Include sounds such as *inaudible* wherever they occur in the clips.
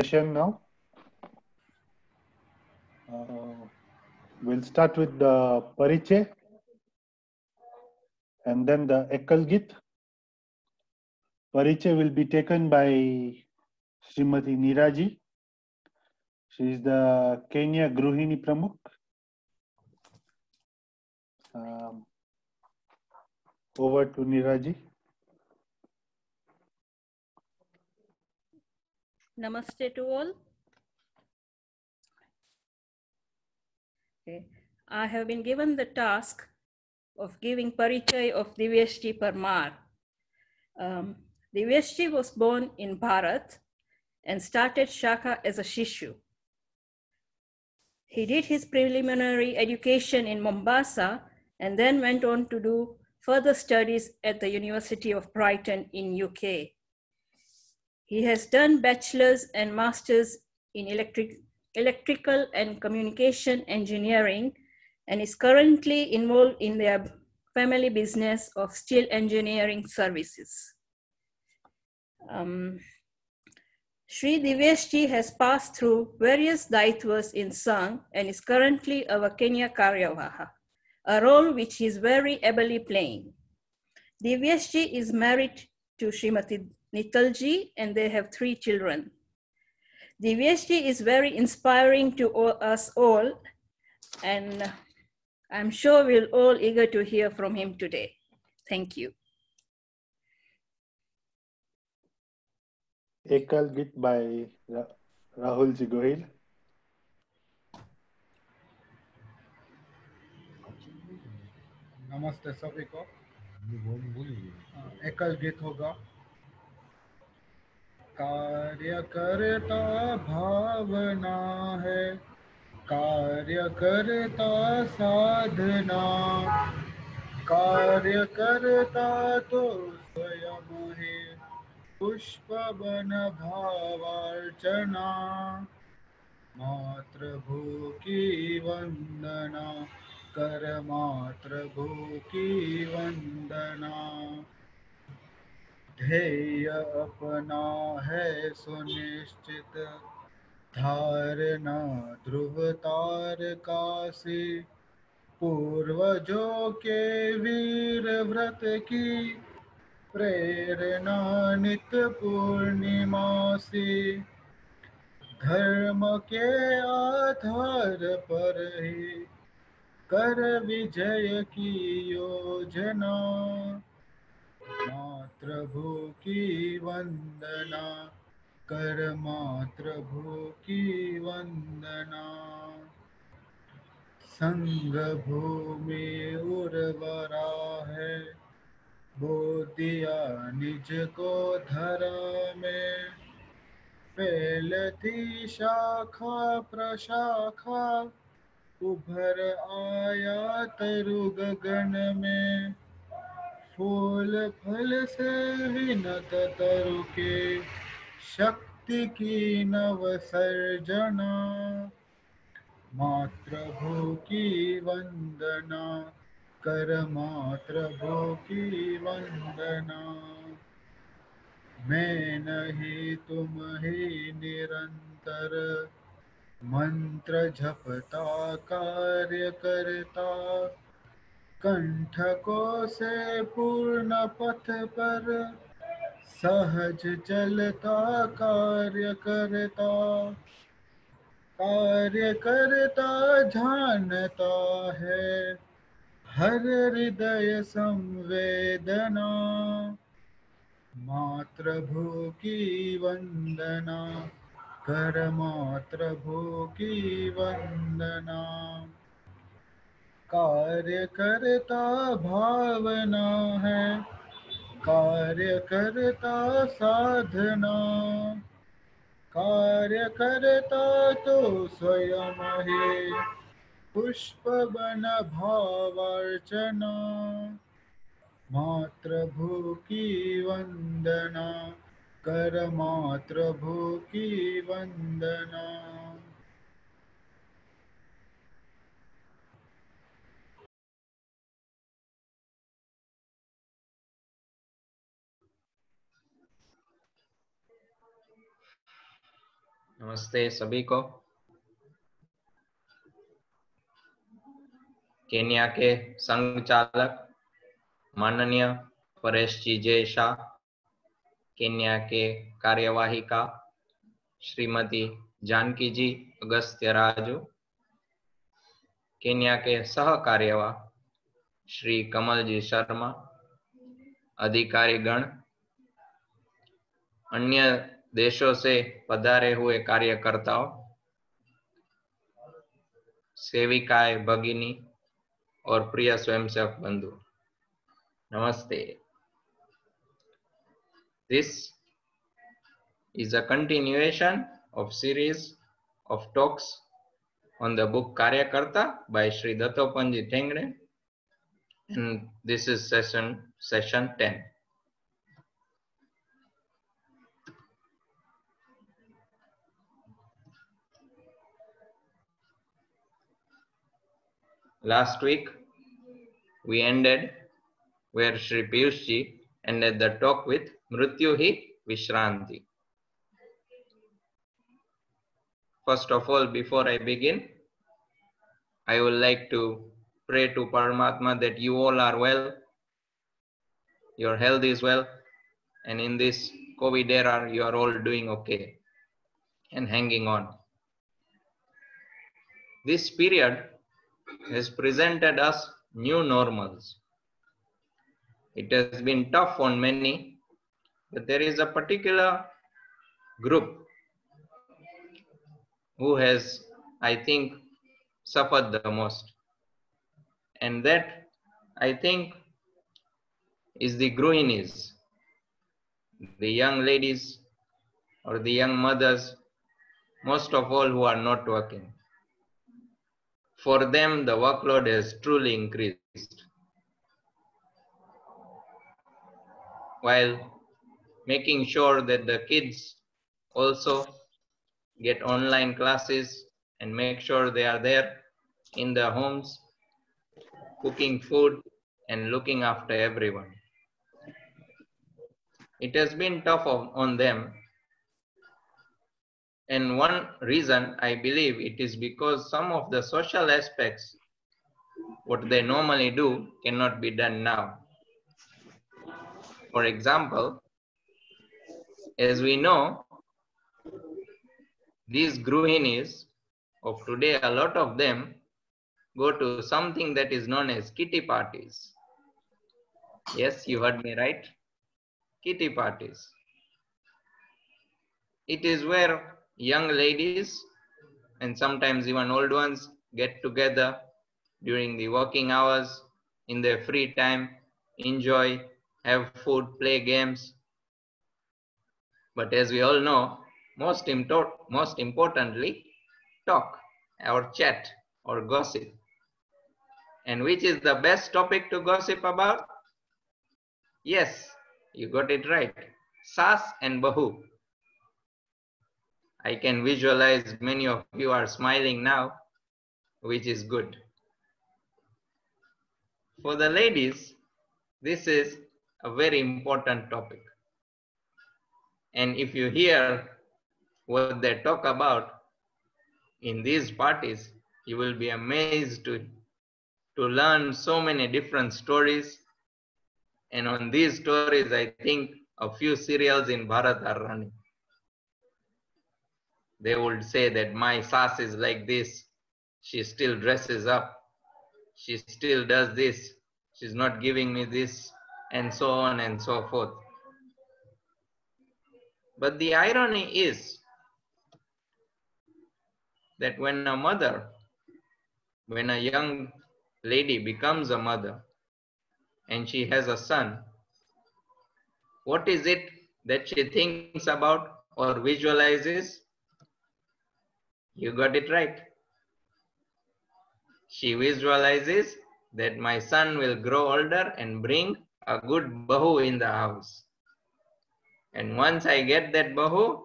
session now. Uh, we'll start with the Parichay and then the Ekal Git. Parichay will be taken by Srimati Niraji. She is the Kenya Gruhini Pramukh. Um, over to Niraji. Namaste to all. Okay. I have been given the task of giving Parichay of Divyashti Parmar. Um, Divyashti was born in Bharat and started Shaka as a Shishu. He did his preliminary education in Mombasa and then went on to do further studies at the University of Brighton in UK. He has done bachelor's and master's in electric, electrical and communication engineering and is currently involved in their family business of steel engineering services. Um, Sri has passed through various daitvas in Sangh and is currently our Kenya Karyavaha, a role which he is very ably playing. Divyashti is married to Srimati Nitalji and they have three children. Divyashti is very inspiring to all, us all and I'm sure we're all eager to hear from him today. Thank you. Ekal Git by Ra Rahul Ji Gohil. नमस्ते सभी को एकल गीत होगा कार्य करता भावना है। कार्य करता साधना। कार्य करता तो स्वयं ही। पुष्प बन भावार्चना। मातृभू की वंदना। कर मातृभू की वंदना। ध्येय अपना है सुनिश्चित। धारणा ध्रुव तारका से पूर्वजों के वीर व्रत की। प्रेरणा नित पूर्णिमा से धर्म के आधार पर ही कर विजय की योजना। मातृभू की वंदना, कर मातृभू की वंदना। संग भूमि उर्वरा है बो दिया निज को धरा में। फैलती शाखा प्रशाखा, उभर आया तरु गगन में। फूल फल से विनत तरु के शक्ति की नव सर्जना। मातृभू की वंदना, कर मातृभू की वंदना। मैं नहीं, तुम ही निरंतर। मंत्र जपता, कार्य करता। कंठको से पूर्ण पथ पर सहज चलता कार्य करता कार्य करता जानता है। हर हृदय संवेदना, मातृभू की वंदना कर मातृभू की वंदना। कार्य करता भावना है। कार्य करता साधना। कार्य करता तो स्वयं ही पुष्प बन भावार्चना। मातृभू की वंदना, कर मातृभू की वंदना। नमस्ते सभी को। केन्या के संघ चालक, माननीय परेश जी जय शाह केन्या के कार्यवाहिका, श्रीमती जानकी जी अगस्त्य राजू, केन्या के सह कार्यवाह श्री कमल जी शर्मा अधिकारी गण अन्य देशों से पधारे हुए कार्यकर्ताओं, सेविकाएँ, भगिनी और प्रिय स्वयंसेवक बंधु, नमस्ते। This is a continuation of series of talks on the book Karyakarta by Shri Dattopantji Thengadi and this is session session tenth Last week, we ended where Sri Piyushji ended the talk with Mrityuhi Vishranti. First of all, before I begin, I would like to pray to Paramatma that you all are well, your health is well, and in this COVID era, you are all doing okay and hanging on. This period has presented us new normals. It has been tough on many, but there is a particular group who has, I think, suffered the most. And that, I think, is the Gruhinis, the young ladies or the young mothers, most of all who are not working for them the workload has truly increased. While making sure that the kids also get online classes and make sure they are there in their homes, cooking food and looking after everyone. It has been tough on, them and one reason I believe it is because some of the social aspects, what they normally do, cannot be done now. For example, as we know, these Gruhinis of today, a lot of them go to something that is known as kitty parties. Yes, you heard me right? Kitty parties. It is where young ladies and sometimes even old ones get together during the working hours in their free time, enjoy, have food, play games. But as we all know, most, most importantly, talk or chat or gossip. And which is the best topic to gossip about? Yes, you got it right. Sas and Bahu. I can visualize many of you are smiling now, which is good. For the ladies, this is a very important topic. And if you hear what they talk about in these parties, you will be amazed to, to learn so many different stories. And on these stories, I think a few serials in Bharat are running they would say that my sas is like this. She still dresses up. She still does this. She's not giving me this, and so on and so forth. But the irony is that when a mother, when a young lady becomes a mother and she has a son, what is it that she thinks about or visualizes? You got it right. She visualizes that my son will grow older and bring a good bahu in the house. And once I get that bahu,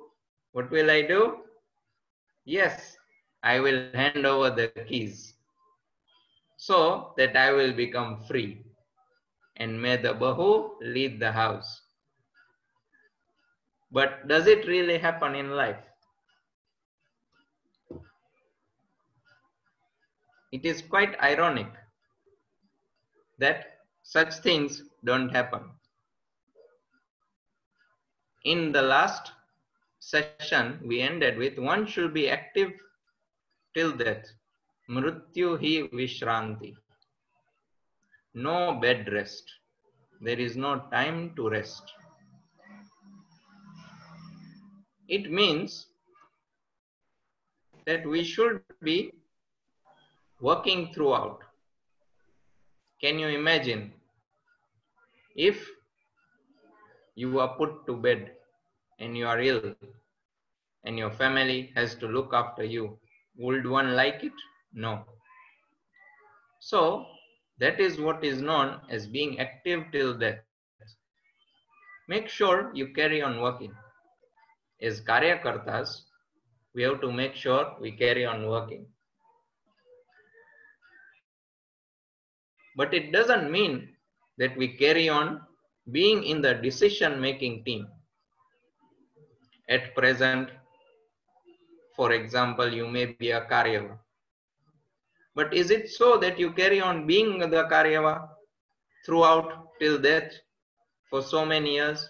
what will I do? Yes, I will hand over the keys so that I will become free. And may the bahu lead the house. But does it really happen in life? It is quite ironic that such things don't happen. In the last session, we ended with one should be active till death. Mrityu hi vishranti. No bed rest. There is no time to rest. It means that we should be working throughout. Can you imagine if you are put to bed and you are ill and your family has to look after you, would one like it? No. So that is what is known as being active till death. Make sure you carry on working. As Karyakartas, we have to make sure we carry on working. But it doesn't mean that we carry on being in the decision making team. At present, for example, you may be a Karyava. But is it so that you carry on being the Karyava throughout till death for so many years?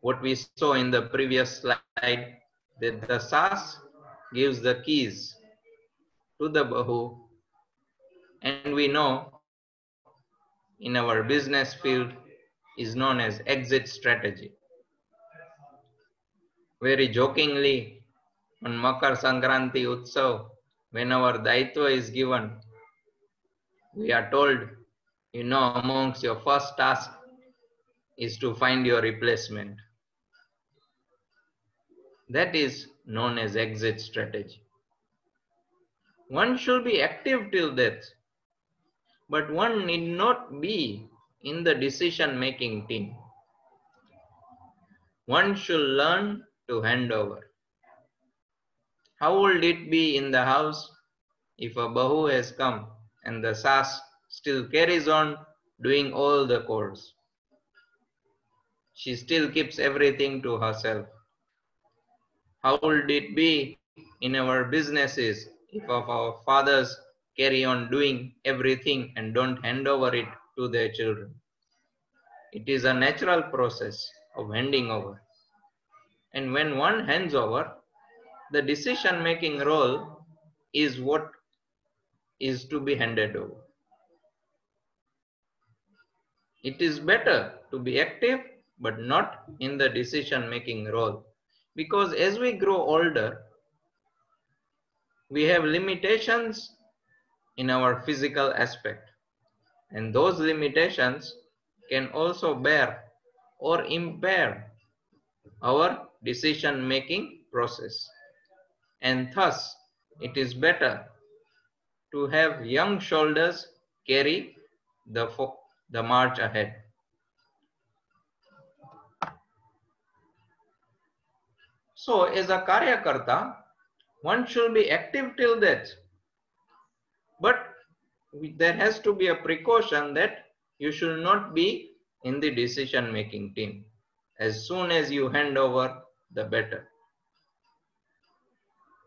What we saw in the previous slide that the Sas gives the keys to the Bahu and we know in our business field is known as exit strategy. Very jokingly, on Makar Sankranti Utsav, when our Daitwa is given, we are told, you know, amongst your first task is to find your replacement. That is known as exit strategy. One should be active till death but one need not be in the decision making team. One should learn to hand over. How would it be in the house if a Bahu has come and the Sas still carries on doing all the chores? She still keeps everything to herself. How would it be in our businesses if of our fathers carry on doing everything and don't hand over it to their children. It is a natural process of handing over. And when one hands over, the decision making role is what is to be handed over. It is better to be active but not in the decision making role because as we grow older, we have limitations in our physical aspect. And those limitations can also bear or impair our decision making process. And thus, it is better to have young shoulders carry the, the march ahead. So, as a Karyakarta, one should be active till death but there has to be a precaution that you should not be in the decision making team. As soon as you hand over, the better.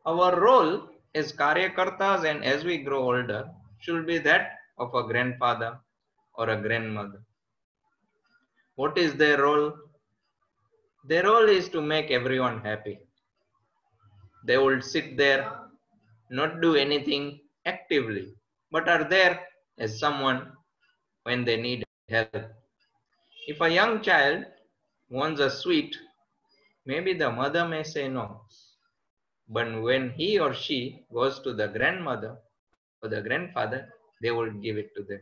Our role as Karyakartas and as we grow older should be that of a grandfather or a grandmother. What is their role? Their role is to make everyone happy. They will sit there, not do anything, actively, but are there as someone when they need help. If a young child wants a sweet, maybe the mother may say no. But when he or she goes to the grandmother or the grandfather, they will give it to them.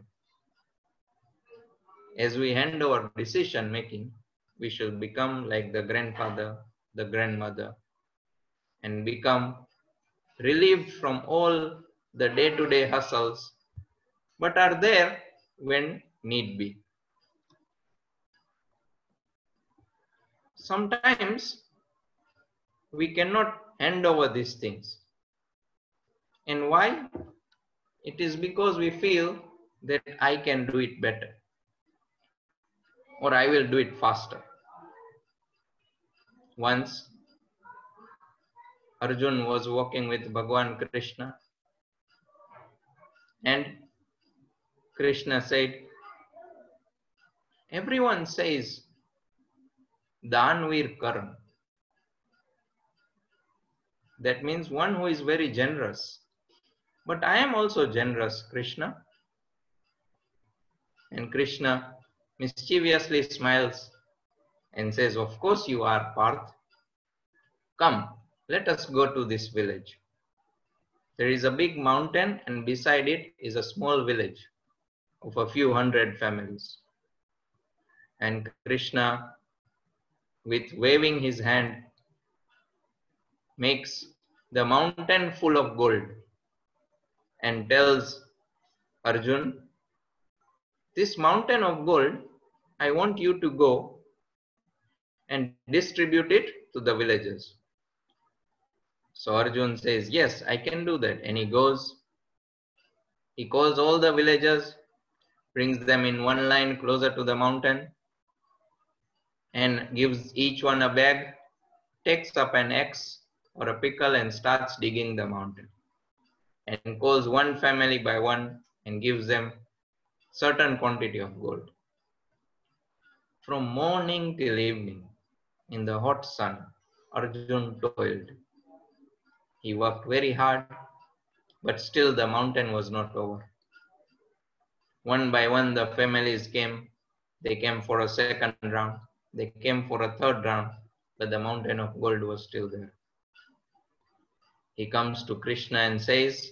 As we hand over decision making, we should become like the grandfather, the grandmother, and become relieved from all the day-to-day hustles, but are there when need be. Sometimes we cannot hand over these things. And why? It is because we feel that I can do it better or I will do it faster. Once Arjun was walking with Bhagwan Krishna. And Krishna said, Everyone says, Danvir Karan. That means one who is very generous. But I am also generous, Krishna. And Krishna mischievously smiles and says, Of course you are, Parth. Come, let us go to this village. There is a big mountain, and beside it is a small village of a few hundred families. And Krishna, with waving his hand, makes the mountain full of gold and tells Arjun, This mountain of gold, I want you to go and distribute it to the villagers. So Arjun says, Yes, I can do that. And he goes, he calls all the villagers, brings them in one line closer to the mountain, and gives each one a bag, takes up an axe or a pickle and starts digging the mountain. And calls one family by one and gives them certain quantity of gold. From morning till evening, in the hot sun, Arjun toiled. He worked very hard, but still the mountain was not over. One by one, the families came. They came for a second round. They came for a third round, but the mountain of gold was still there. He comes to Krishna and says,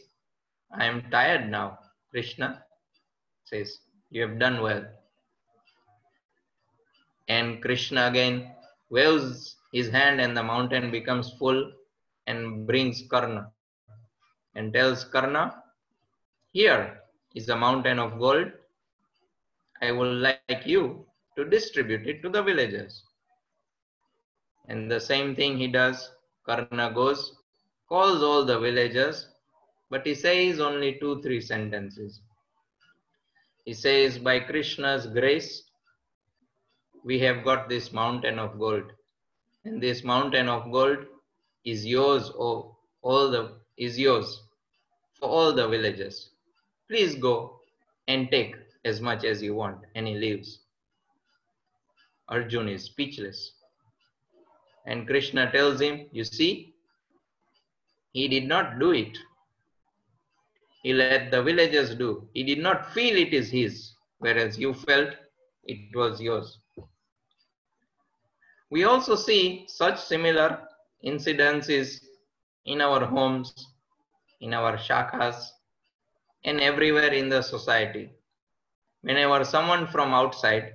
I am tired now. Krishna says, You have done well. And Krishna again waves his hand, and the mountain becomes full and brings Karna and tells Karna, Here is a mountain of gold. I will like you to distribute it to the villagers. And the same thing he does. Karna goes, calls all the villagers, but he says only two, three sentences. He says, By Krishna's grace, we have got this mountain of gold. And this mountain of gold is yours, or all the is yours for all the villages. Please go and take as much as you want. And he leaves. Arjun is speechless. And Krishna tells him, You see, he did not do it. He let the villagers do. He did not feel it is his, whereas you felt it was yours. We also see such similar incidences in our homes, in our shakas, and everywhere in the society. Whenever someone from outside,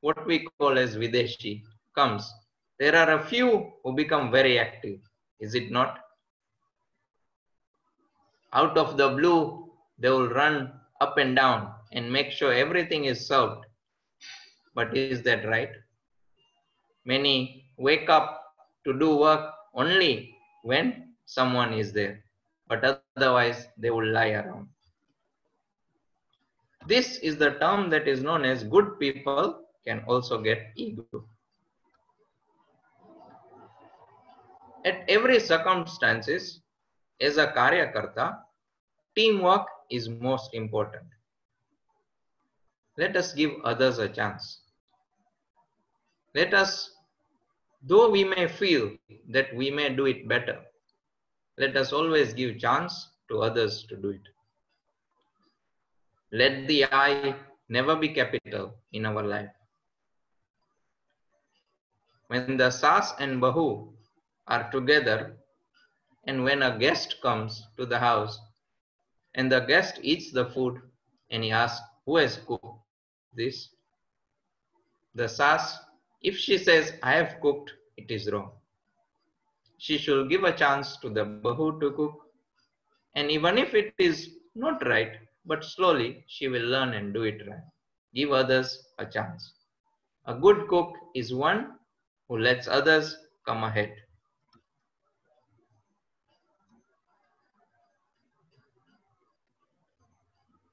what we call as Videshi, comes, there are a few who become very active, is it not? Out of the blue, they will run up and down and make sure everything is served. But is that right? Many wake up to do work only when someone is there, but otherwise they will lie around. This is the term that is known as good people can also get ego. At every circumstances, as a karyakarta, teamwork is most important. Let us give others a chance. Let us, though we may feel that we may do it better, let us always give chance to others to do it. Let the I never be capital in our life. When the Sas and Bahu are together, and when a guest comes to the house, and the guest eats the food, and he asks, Who has cooked this? The Sas, if she says, I have cooked, it is wrong. She should give a chance to the Bahu to cook, and even if it is not right, but slowly she will learn and do it right. Give others a chance. A good cook is one who lets others come ahead.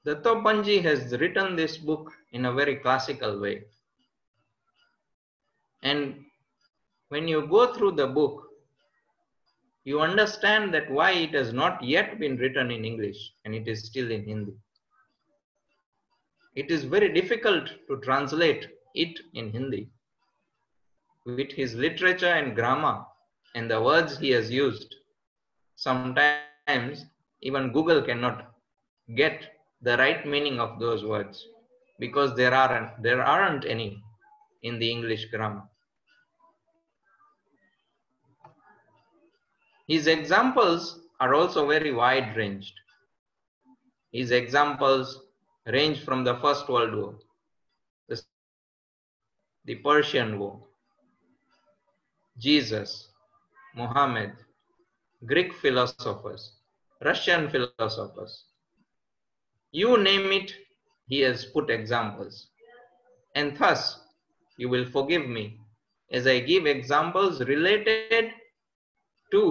Dattopanji has written this book in a very classical way. And when you go through the book, you understand that why it has not yet been written in English and it is still in Hindi. It is very difficult to translate it in Hindi. With his literature and grammar and the words he has used, sometimes even Google cannot get the right meaning of those words because there aren't there aren't any in the English grammar. His examples are also very wide ranged. His examples range from the First World War, the, the Persian War, Jesus, Muhammad, Greek philosophers, Russian philosophers. You name it, he has put examples. And thus, you will forgive me as I give examples related to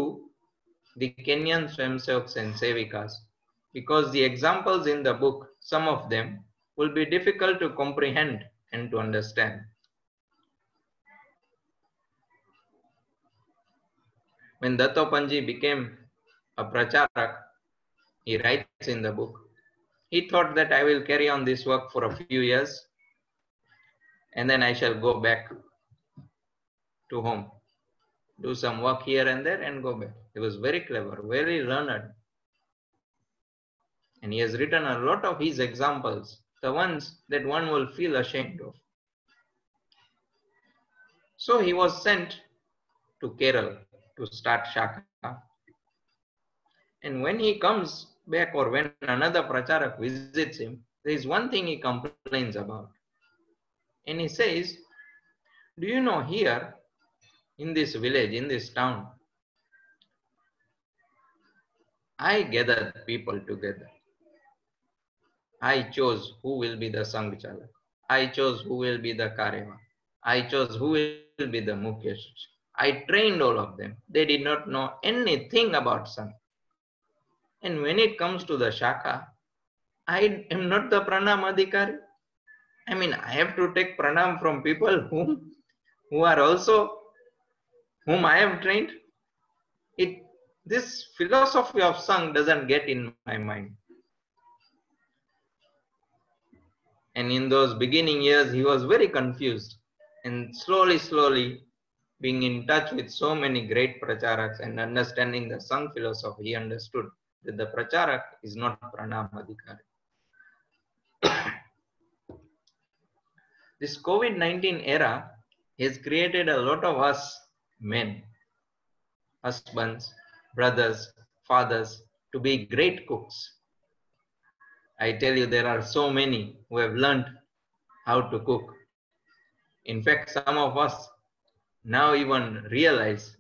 the Kenyan swamsevaks and sevikas because the examples in the book, some of them will be difficult to comprehend and to understand. When Dattopanji became a pracharak, he writes in the book, he thought that I will carry on this work for a few years and then I shall go back to home, do some work here and there and go back. He was very clever, very learned. And he has written a lot of his examples, the ones that one will feel ashamed of. So he was sent to Kerala to start Shaka. And when he comes back or when another pracharak visits him, there is one thing he complains about. And he says, Do you know here in this village, in this town, I gathered people together. I chose who will be the Sangchalak. I chose who will be the Kareva. I chose who will be the Mukesh. I trained all of them. They did not know anything about Sangh. And when it comes to the Shaka, I am not the Pranam Adhikari. I mean, I have to take Pranam from people whom, who are also, whom I have trained. It, this philosophy of Sangh doesn't get in my mind. And in those beginning years, he was very confused. And slowly, slowly, being in touch with so many great pracharaks and understanding the Sangh philosophy, he understood that the pracharak is not pranam adhikari. This COVID-19 era has created a lot of us men, husbands, brothers, fathers, to be great cooks. I tell you, there are so many who have learned how to cook. In fact, some of us now even realize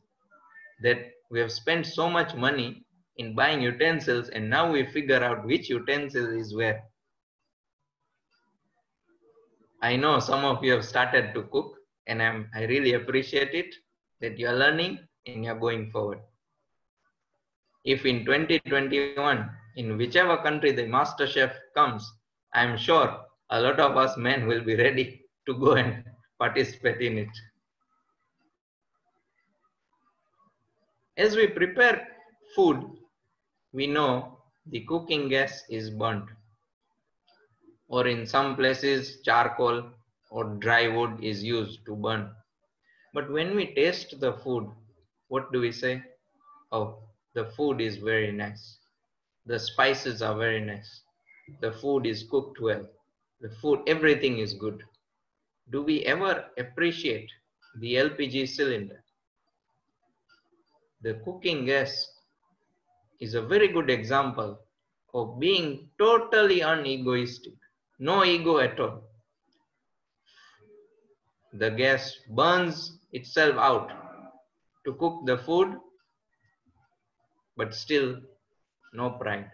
that we have spent so much money in buying utensils and now we figure out which utensil is where. I know some of you have started to cook and I'm, I really appreciate it that you're learning and you're going forward. If in 2021, in whichever country the master chef comes, I'm sure a lot of us men will be ready to go and participate in it. As we prepare food, we know the cooking gas is burnt. Or in some places, charcoal or dry wood is used to burn. But when we taste the food, what do we say? Oh, the food is very nice. The spices are very nice. The food is cooked well. The food, everything is good. Do we ever appreciate the LPG cylinder? The cooking gas is a very good example of being totally unegoistic. No ego at all. The gas burns itself out to cook the food, but still no pride.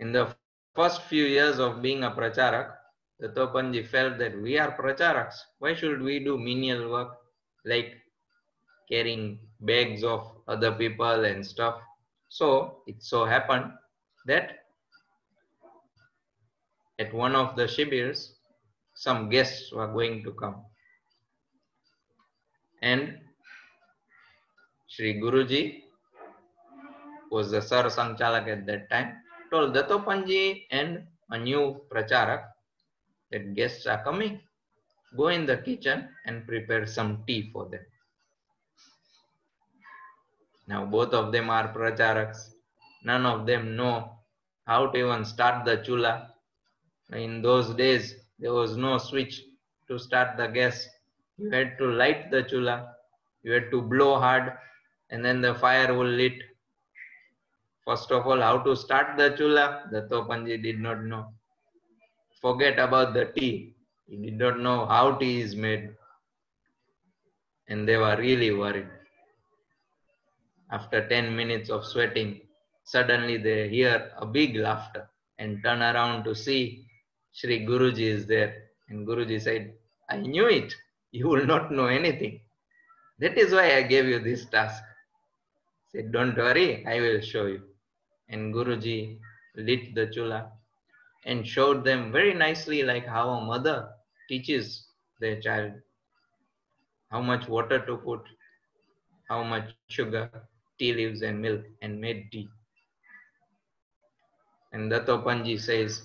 In the first few years of being a pracharak, Dattopanji felt that we are pracharaks. Why should we do menial work like carrying bags of other people and stuff? So it so happened that at one of the shibirs, some guests were going to come. And Sri Guruji was the Sar Sangchalak at that time, told Dattopanji and a new Pracharak that guests are coming. Go in the kitchen and prepare some tea for them. Now both of them are Pracharaks. None of them know how to even start the chula. In those days, there was no switch to start the gas. You had to light the chula. You had to blow hard and then the fire will lit. First of all, how to start the chula, Dattopanji did not know. Forget about the tea. He did not know how tea is made. And they were really worried. After 10 minutes of sweating, suddenly they hear a big laughter and turn around to see Sri Guruji is there. And Guruji said, I knew it. You will not know anything. That is why I gave you this task. Said, Don't worry, I will show you. And Guruji lit the chula and showed them very nicely like how a mother teaches their child how much water to put, how much sugar, tea leaves and milk and made tea. And Dattopanji says,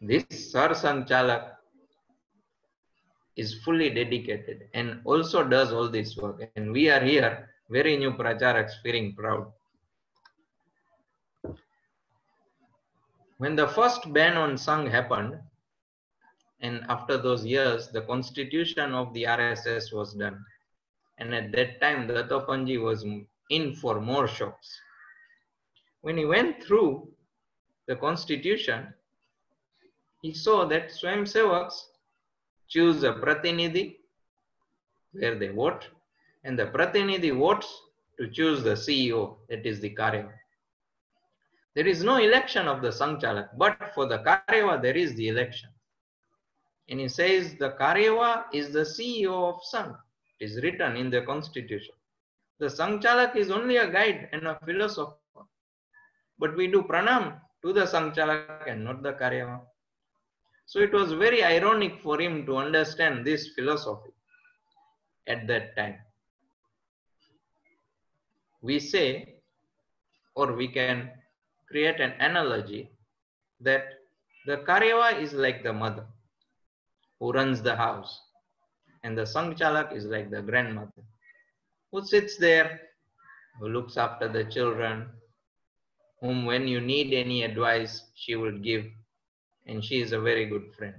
this Sar Sanchalak is fully dedicated and also does all this work. And we are here, very new Pracharaks, feeling proud. When the first ban on Sangh happened, and after those years, the constitution of the RSS was done. And at that time, Dattopanji was in for more shocks. When he went through the constitution, he saw that Swam Sevaks choose a Pratinidhi where they vote, and the Pratinidhi votes to choose the CEO, that is the Karyava. There is no election of the Sangchalak, but for the Karyava, there is the election. And he says the Karyava is the CEO of Sangh. It is written in the constitution. The Sangchalak is only a guide and a philosopher. But we do pranam to the Sangchalak and not the Karyava. So it was very ironic for him to understand this philosophy at that time. We say, or we can create an analogy that the Karyava is like the mother who runs the house, and the Sangchalak is like the grandmother who sits there, who looks after the children, whom when you need any advice, she will give and she is a very good friend.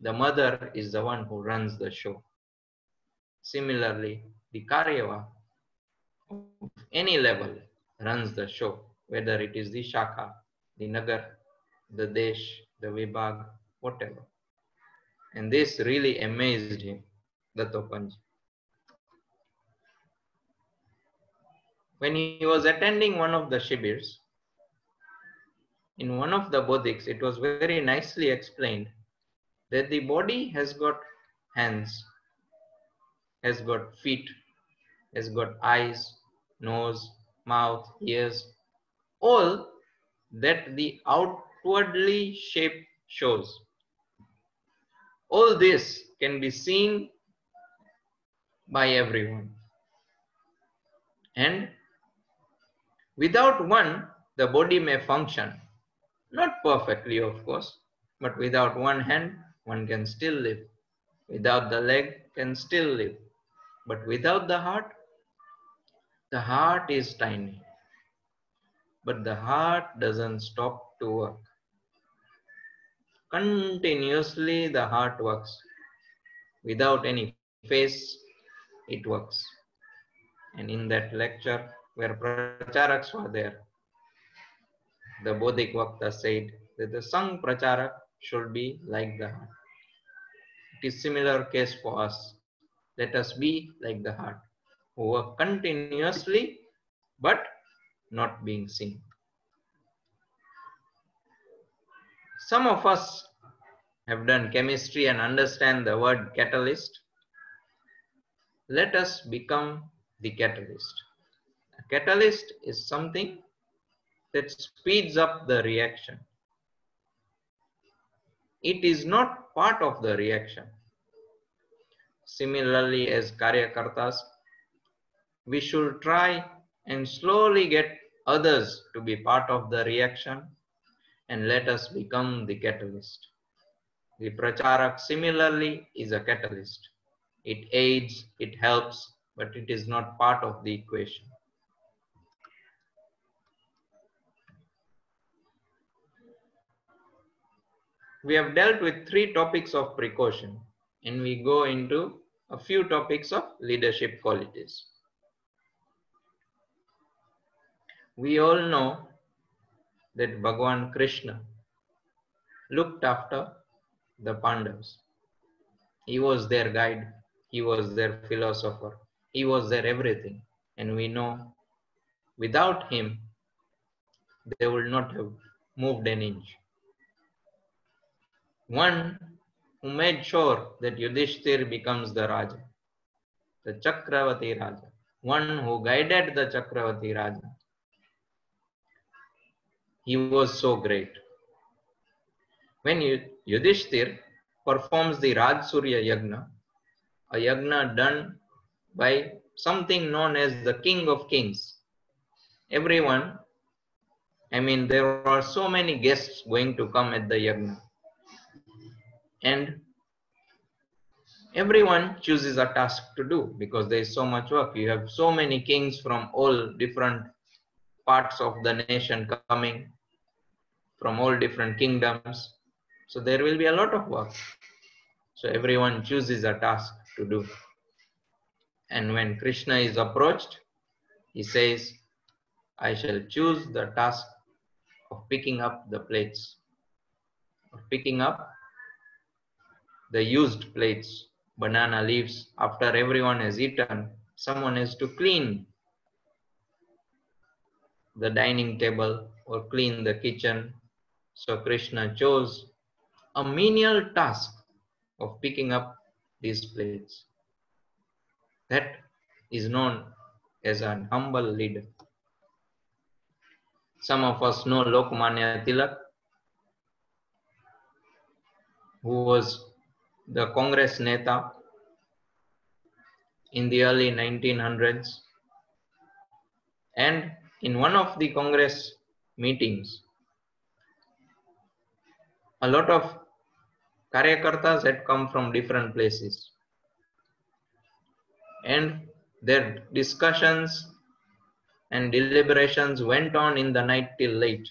The mother is the one who runs the show. Similarly, the Karyava of any level runs the show, whether it is the Shaka, the Nagar, the Desh, the Vibhag, whatever. And this really amazed him, Dattopanji. When he was attending one of the shibirs, in one of the bauddhiks, it was very nicely explained that the body has got hands, has got feet, has got eyes, nose, mouth, ears, all that the outwardly shape shows. All this can be seen by everyone. And without one, the body may function not perfectly, of course, but without one hand, one can still live. Without the leg, can still live. But without the heart, the heart is tiny. But the heart doesn't stop to work. Continuously, the heart works. Without any face, it works. And in that lecture, where Pracharaks were there, the Bauddhik said that the Sangh Pracharak should be like the heart. It is similar case for us. Let us be like the heart, who work continuously but not being seen. Some of us have done chemistry and understand the word catalyst. Let us become the catalyst. Catalyst is something that speeds up the reaction. It is not part of the reaction. Similarly, as Karyakartas, we should try and slowly get others to be part of the reaction and let us become the catalyst. The pracharak similarly is a catalyst. It aids, it helps, but it is not part of the equation. We have dealt with three topics of precaution and we go into a few topics of leadership qualities. We all know that Bhagwan Krishna looked after the Pandavas. He was their guide, he was their philosopher, he was their everything. And we know without him, they would not have moved an inch. One who made sure that Yudhishthir becomes the Raja, the Chakravarti Raja, one who guided the Chakravarti Raja. He was so great. When Yudhishthir performs the Rajasuya Yagna, a yagna done by something known as the King of Kings. Everyone, I mean, there are so many guests going to come at the yagna and everyone chooses a task to do because there is so much work. You have so many kings from all different parts of the nation coming from all different kingdoms. So there will be a lot of work. So everyone chooses a task to do. And when krishna is approached he says i shall choose the task of picking up the plates of picking up the used plates, banana leaves, after everyone has eaten, someone has to clean the dining table or clean the kitchen. So Krishna chose a menial task of picking up these plates. That is known as an humble leader. Some of us know Lokmanya Tilak, who was the Congress Neta in the early 1900s. And in one of the Congress meetings, a lot of Karyakartas had come from different places. And their discussions and deliberations went on in the night till late.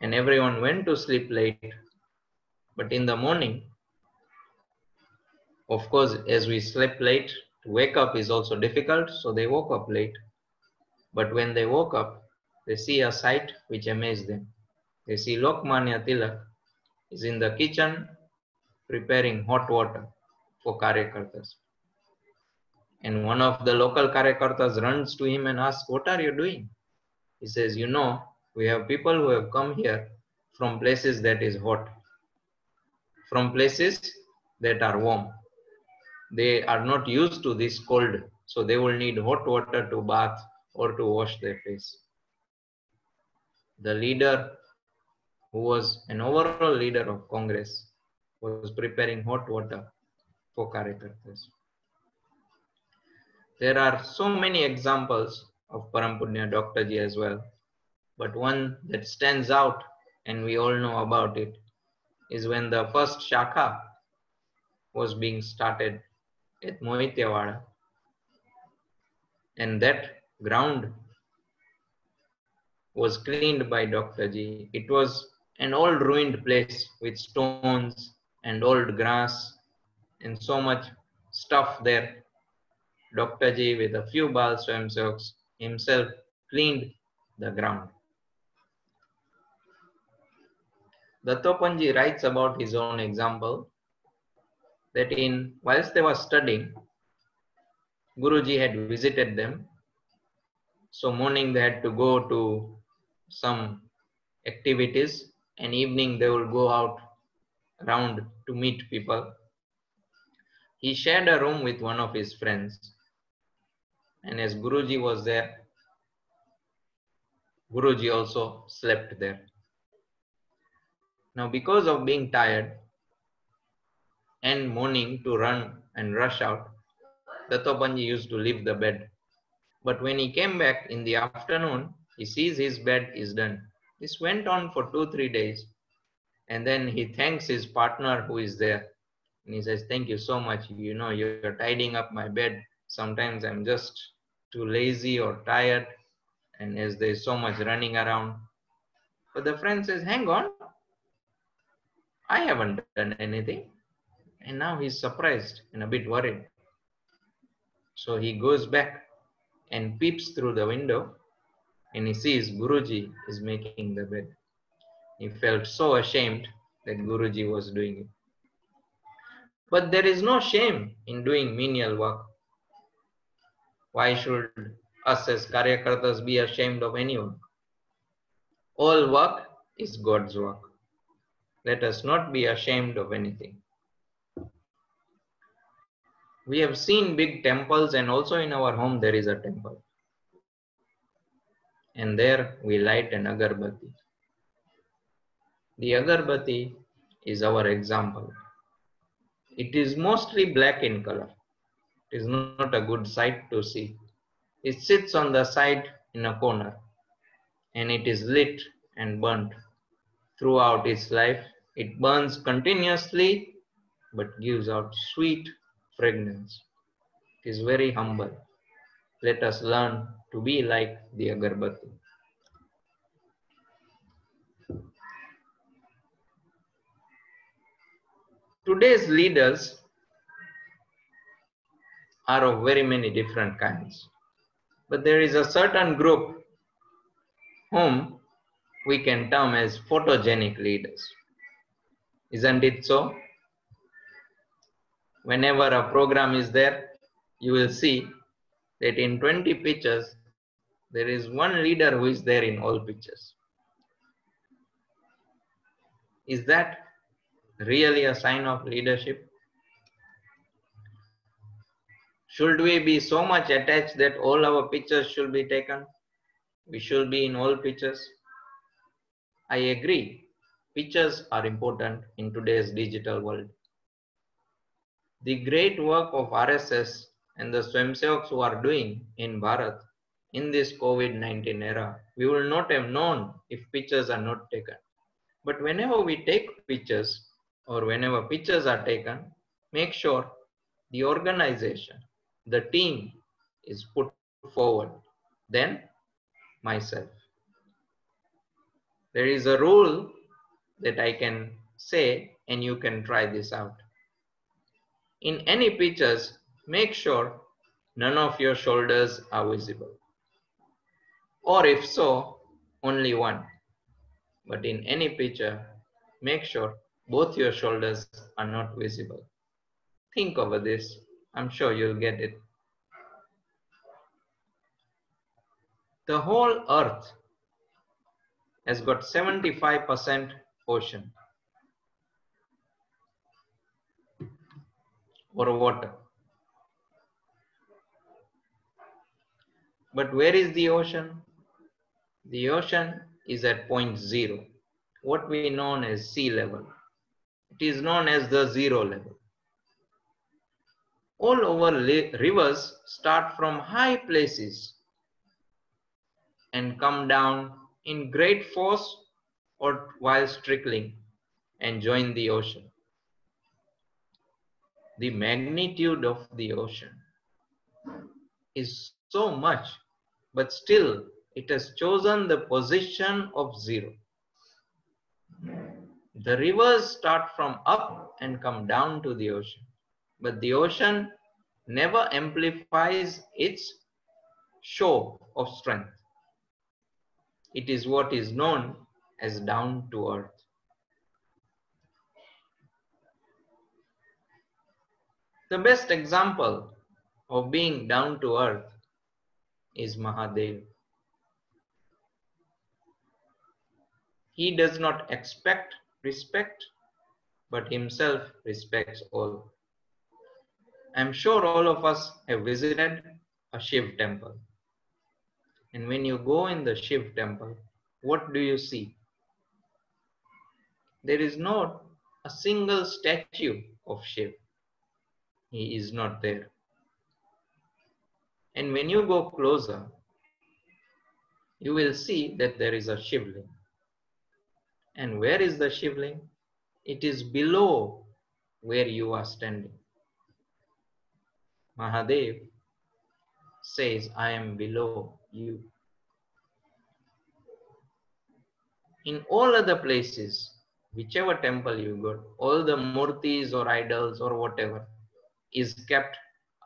And everyone went to sleep late. But in the morning, of course, as we slept late, to wake up is also difficult, so they woke up late. But when they woke up, they see a sight which amazed them. They see Lokmanya Tilak is in the kitchen preparing hot water for Karyakartas. And one of the local Karyakartas runs to him and asks, What are you doing? He says, You know, we have people who have come here from places that is hot, from places that are warm they are not used to this cold so they will need hot water to bath or to wash their face. The leader who was an overall leader of congress was preparing hot water for karyakartas. There are so many examples of parampunya dr ji as well but one that stands out and we all know about it is when the first Shaka was being started at Mohitewada. And that ground was cleaned by Dr. Ji. It was an old ruined place with stones and old grass and so much stuff there. Dr. Ji, with a few bal swamsevaks, himself cleaned the ground. Dattopanji writes about his own example that in whilst they were studying, Guruji had visited them. So morning they had to go to some activities and evening they will go out around to meet people. He shared a room with one of his friends. And as Guruji was there, Guruji also slept there. Now, because of being tired, and morning to run and rush out. Dattopanji used to leave the bed. But when he came back in the afternoon, he sees his bed is done. This went on for two, three days. And then he thanks his partner who is there. And he says, Thank you so much. You know, you're tidying up my bed. Sometimes I'm just too lazy or tired. And as there's so much running around. But the friend says, Hang on. I haven't done anything. And now he's surprised and a bit worried. So he goes back and peeps through the window and he sees Guruji is making the bed. He felt so ashamed that Guruji was doing it. But there is no shame in doing menial work. Why should us as Karyakartas be ashamed of anyone? All work is God's work. Let us not be ashamed of anything. We have seen big temples, and also in our home there is a temple. And there we light an agarbati. The agarbati is our example. It is mostly black in color. It is not a good sight to see. It sits on the side in a corner and it is lit and burnt. Throughout its life, it burns continuously but gives out sweet fragrance. It is very humble. Let us learn to be like the agarbati. Today's leaders are of very many different kinds. But there is a certain group whom we can term as photogenic leaders. Isn't it so? Whenever a program is there, you will see that in 20 pictures, there is one leader who is there in all pictures. Is that really a sign of leadership? Should we be so much attached that all our pictures should be taken? We should be in all pictures. I agree. Pictures are important in today's digital world. The great work of RSS and the Swamsevaks who are doing in Bharat in this COVID-19 era, we will not have known if pictures are not taken. But whenever we take pictures or whenever pictures are taken, make sure the organization, the team is put forward. Then myself. There is a rule that I can say and you can try this out. In any pictures, make sure none of your shoulders are visible. Or if so, only one. But in any picture, make sure both your shoulders are not visible. Think over this. I'm sure you'll get it. The whole earth has got 75% ocean or water. But where is the ocean? The ocean is at point zero, what we know as sea level. It is known as the zero level. All over rivers start from high places and come down in great force or while trickling and join the ocean. The magnitude of the ocean is so much, but still it has chosen the position of zero. The rivers start from up and come down to the ocean, but the ocean never amplifies its show of strength. It is what is known as down to earth. The best example of being down to earth is Mahadev. He does not expect respect, but himself respects all. I'm sure all of us have visited a Shiv temple. And when you go in the Shiv temple, what do you see? There is not a single statue of Shiv. He is not there. And when you go closer, you will see that there is a Shivling. And where is the Shivling? It is below where you are standing. Mahadev says, I am below you. In all other places, whichever temple you go, all the murtis or idols or whatever is kept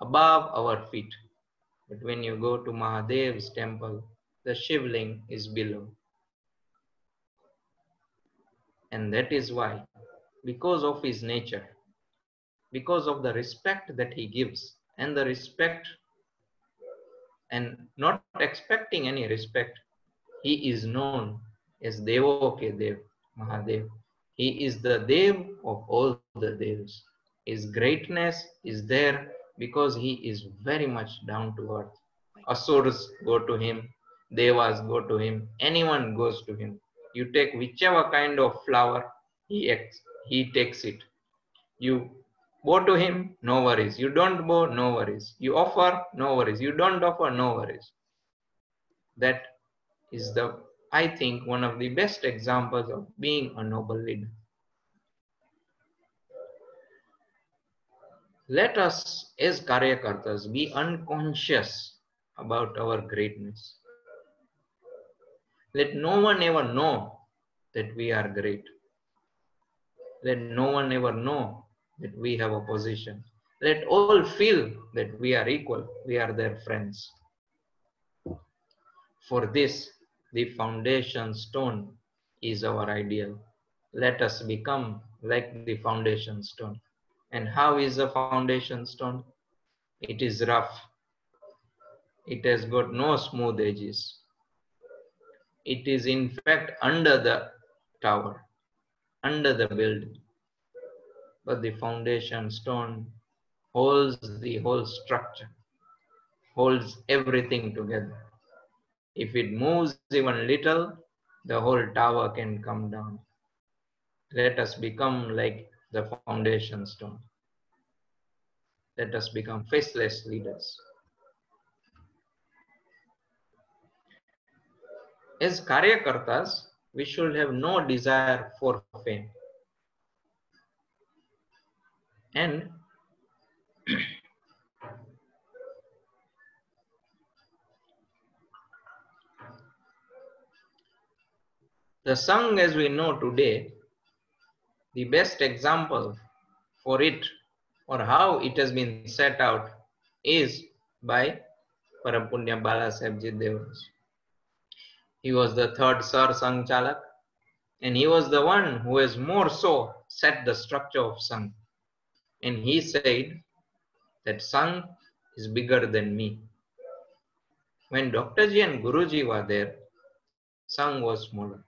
above our feet. But when you go to Mahadev's temple, the Shivling is below. And that is why, because of his nature, because of the respect that he gives, and the respect and not expecting any respect, he is known as Devoke Dev, Mahadev. He is the Dev of all the Devs. His greatness is there because he is very much down to earth. Asuras go to him, Devas go to him, anyone goes to him. You take whichever kind of flower, he, he takes it. You bow to him, no worries. You don't bow, no worries. You offer, no worries. You don't offer, no worries. That is the, I think, one of the best examples of being a noble leader. Let us, as Karyakartas, be unconscious about our greatness. Let no one ever know that we are great. Let no one ever know that we have a position. Let all feel that we are equal, we are their friends. For this, the foundation stone is our ideal. Let us become like the foundation stone. And how is the foundation stone? It is rough. It has got no smooth edges. It is in fact under the tower, under the building. But the foundation stone holds the whole structure, holds everything together. If it moves even little, the whole tower can come down. Let us become like the foundation stone. Let us become faceless leaders. As Karyakartas, we should have no desire for fame. And *clears throat* the Sangh as we know today, the best example for it or how it has been set out is by Parapunya Bala Sahibji Deoras. He was the third Sar Sangh Chalak and he was the one who has more so set the structure of Sangh. And he said that Sangh is bigger than me. When Dr. Ji and Guruji were there, Sangh was smaller.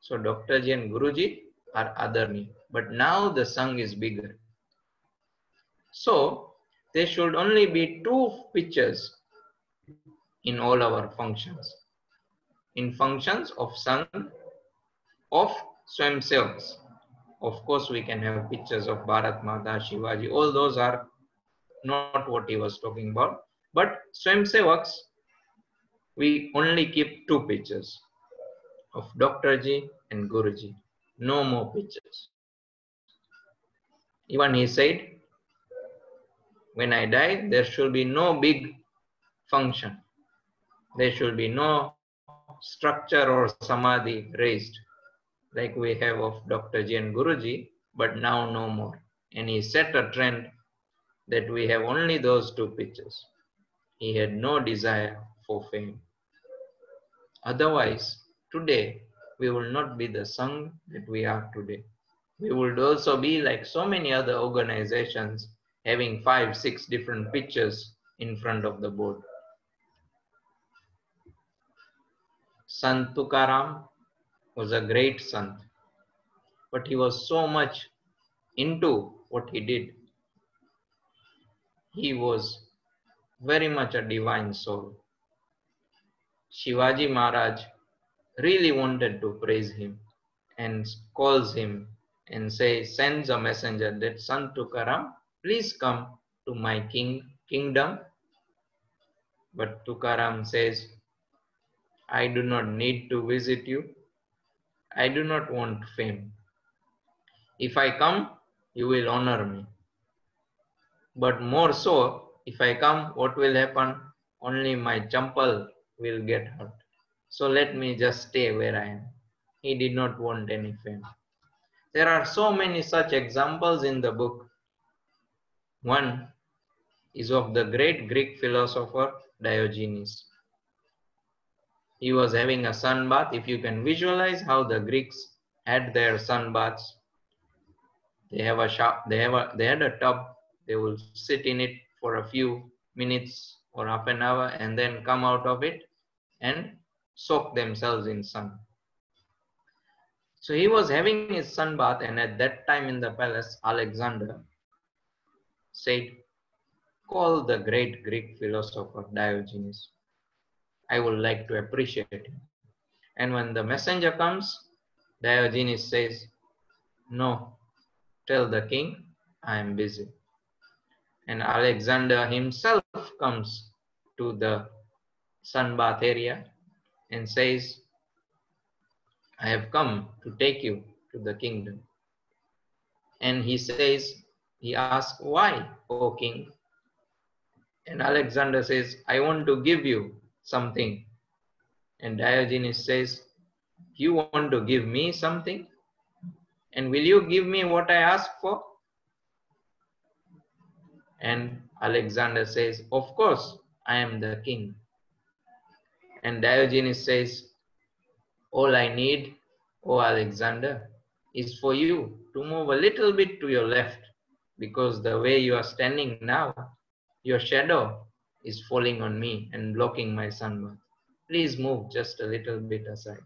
So Dr. Ji and Guruji are Adarni. But now the Sangh is bigger. So there should only be two pictures in all our functions. In functions of Sangh, of Swamsevaks. Of course, we can have pictures of Bharat Mata, Shivaji. All those are not what he was talking about. But Swamsevaks, we only keep two pictures of Dr. Ji and Guruji. No more pictures. Even he said, when I die, there should be no big function. There should be no structure or samadhi raised like we have of Dr. And Guruji, but now no more. And he set a trend that we have only those two pictures. He had no desire for fame. Otherwise, today we will not be the Sangh that we are today. We would also be like so many other organizations having five, six different pictures in front of the board. Sant Tukaram was a great Sant, but he was so much into what he did. He was very much a divine soul. Shivaji Maharaj really wanted to praise him and calls him and say sends a messenger that Sant Tukaram, please come to my king kingdom But Tukaram says, I do not need to visit you. I do not want fame. If I come, you will honor me. But more so, if I come, what will happen? Only my champal will get hurt. So let me just stay where I am. He did not want any fame. There are so many such examples in the book. One is of the great Greek philosopher Diogenes. He was having a sun bath. If you can visualize how the Greeks had their sun baths, they have a shop, they have a they had a tub, they will sit in it for a few minutes or half an hour and then come out of it and soak themselves in sun. So he was having his sun bath, and at that time in the palace, Alexander said, Call the great Greek philosopher Diogenes. I would like to appreciate him. And when the messenger comes, Diogenes says, No, tell the king I am busy. And Alexander himself comes to the sun bath area and says, I have come to take you to the kingdom. And he says, he asks, Why, O king? And Alexander says, I want to give you something. And Diogenes says, You want to give me something? And will you give me what I ask for? And Alexander says, Of course, I am the king. And Diogenes says, All I need, O Alexander, is for you to move a little bit to your left because the way you are standing now, your shadow is falling on me and blocking my sunbath. Please move just a little bit aside.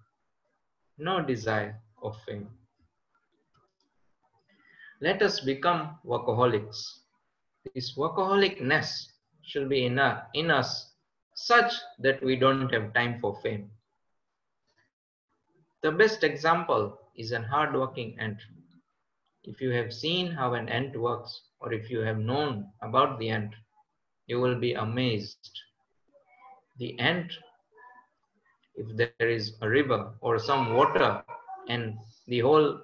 No desire of fame. Let us become workaholics. This workaholicness should be in, in us such that we don't have time for fame. The best example is an hardworking ant. If you have seen how an ant works, or if you have known about the ant, you will be amazed. The ant, if there is a river or some water and the whole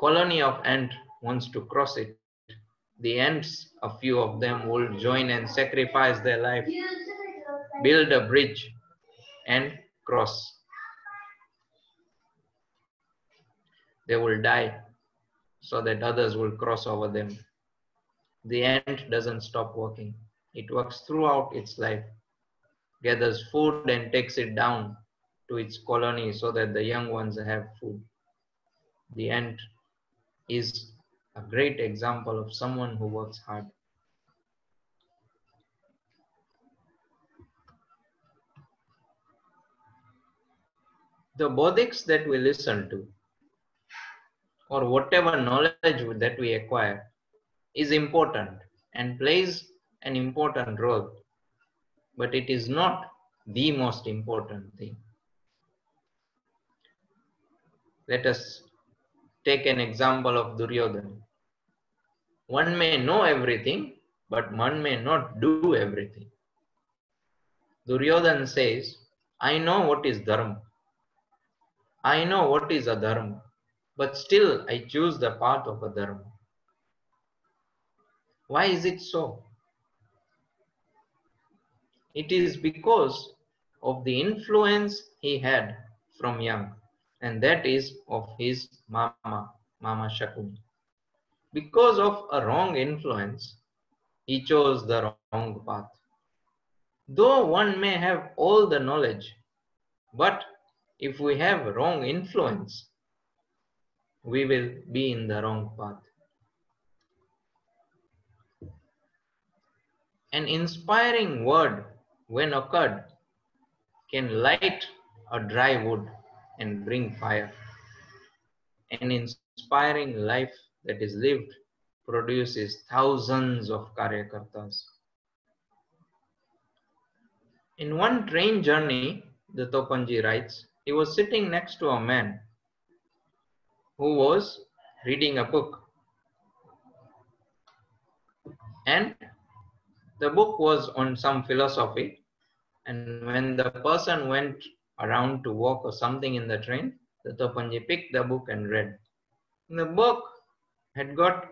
colony of ant wants to cross it, the ants, a few of them will join and sacrifice their life, build a bridge and cross. They will die so that others will cross over them. The ant doesn't stop working. It works throughout its life, gathers food and takes it down to its colony so that the young ones have food. The ant is a great example of someone who works hard. The bauddhiks that we listen to, or whatever knowledge that we acquire, is important and plays an important role, but it is not the most important thing. Let us take an example of Duryodhana. One may know everything, but one may not do everything. Duryodhana says, I know what is dharma. I know what is adharma, but still I choose the path of adharma. Why is it so? It is because of the influence he had from young, and that is of his mama, Mama Shakuni. Because of a wrong influence, he chose the wrong path. Though one may have all the knowledge, but if we have wrong influence, we will be in the wrong path. An inspiring word, when occurred, can light a dry wood and bring fire. An inspiring life that is lived produces thousands of karyakartas. In one train journey, Dattopanji writes, he was sitting next to a man who was reading a book. And The book was on some philosophy, and when the person went around to walk or something in the train, Dattopanji picked the book and read. The book had got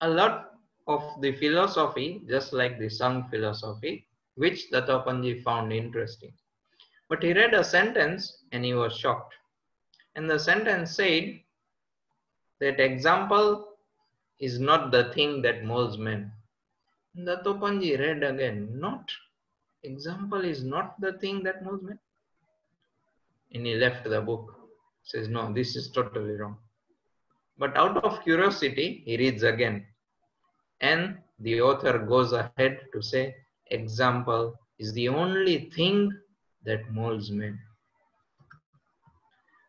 a lot of the philosophy, just like the Sangh philosophy, which Dattopanji found interesting. But he read a sentence and he was shocked. And the sentence said that example is not the thing that molds men. Dattopanji read again, not example is not the thing that molds men. And he left the book. Says, no, this is totally wrong. But out of curiosity, he reads again. And the author goes ahead to say, example is the only thing that molds men.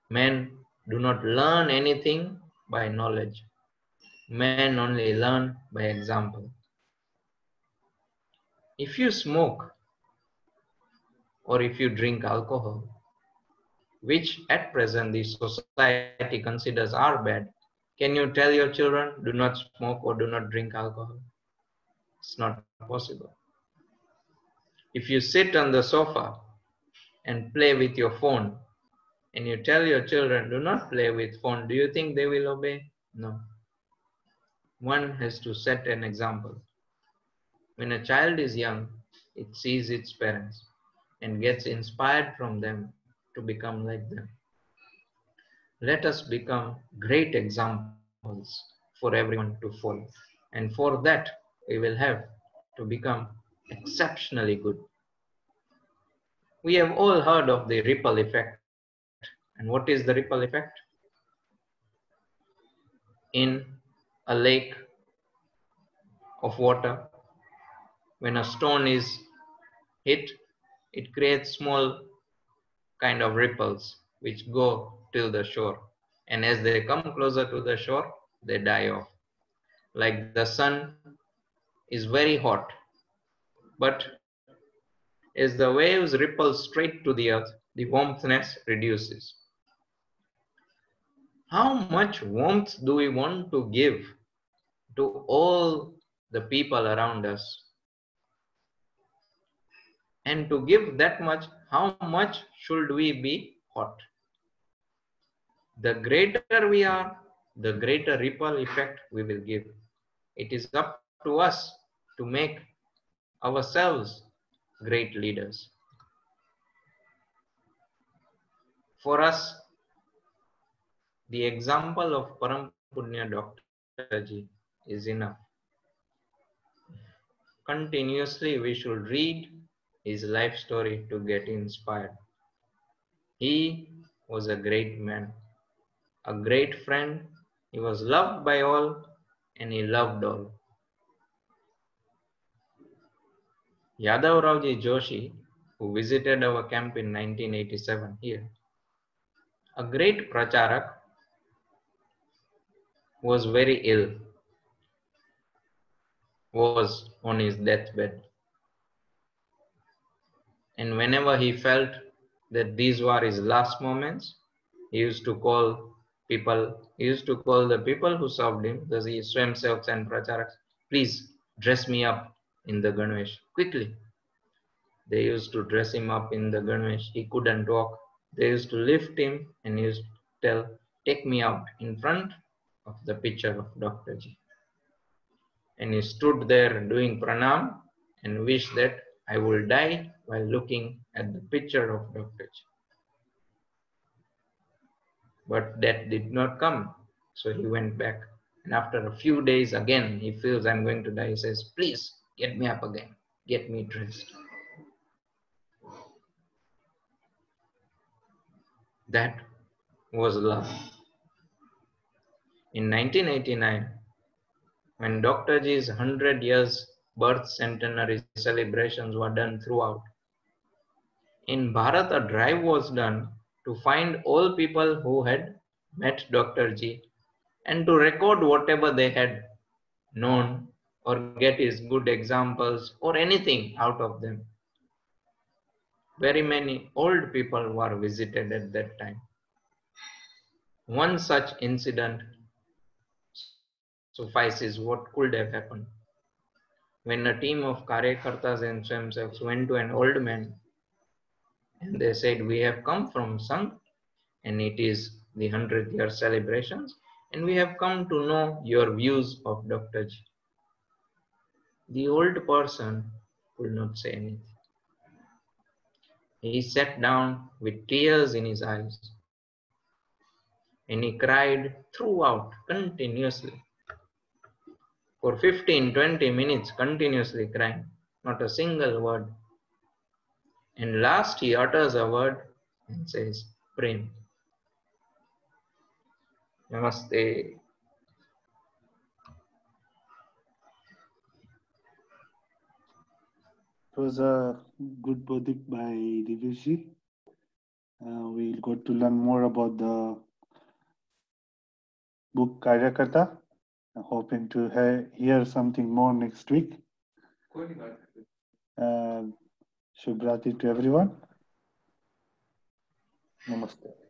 Men do not learn anything by knowledge. Men only learn by example. If you smoke or if you drink alcohol, which at present the society considers are bad, can you tell your children do not smoke or do not drink alcohol? It's not possible. If you sit on the sofa and play with your phone and you tell your children do not play with phone, do you think they will obey? No. One has to set an example. When a child is young, it sees its parents and gets inspired from them to become like them. Let us become great examples for everyone to follow. And for that, we will have to become exceptionally good. We have all heard of the ripple effect. And what is the ripple effect? In a lake of water, when a stone is hit, it creates small kind of ripples which go till the shore. And as they come closer to the shore, they die off. Like the sun is very hot, but as the waves ripple straight to the earth, the warmthness reduces. How much warmth do we want to give to all the people around us? And to give that much, how much should we be hot? The greater we are, the greater ripple effect we will give. It is up to us to make ourselves great leaders. For us, the example of Param Dr. Ji is enough. Continuously, we should read his life story to get inspired. He was a great man, a great friend. He was loved by all and he loved all. Yadav Raoji Joshi, who visited our camp in 1987 here, a great pracharak, was very ill, was on his deathbed. And whenever he felt that these were his last moments, he used to call people, he used to call the people who served him, the swamsevaks and pracharaks, please dress me up in the ganvesh quickly. They used to dress him up in the ganvesh. He couldn't walk. They used to lift him and used to tell, take me out in front of the picture of Dr. Ji. And he stood there doing pranam and wished that I will die while looking at the picture of Dr. Ji. But that did not come. So he went back. And after a few days, again, he feels I'm going to die. He says, Please get me up again, get me dressed. That was love. In 1989, when Dr. Ji's 100 years birth centenary celebrations were done throughout, in Bharat, a drive was done to find all people who had met Dr. G and to record whatever they had known or get his good examples or anything out of them. Very many old people were visited at that time. One such incident suffices what could have happened. when a team of Karyakartas and Swamsevaks went to an old man and they said, We have come from Sangh and it is the 100th year celebrations and we have come to know your views of Dr. Ji. The old person could not say anything. He sat down with tears in his eyes and he cried throughout continuously. For 15 20 minutes, continuously crying, not a single word. And last, he utters a word and says, Prem. Namaste. It was a good Bauddhik by Divyashi. Uh, we'll go to learn more about the book Karyakarta. I'm hoping to he- hear something more next week. Uh, Shubhrati to everyone. Namaste.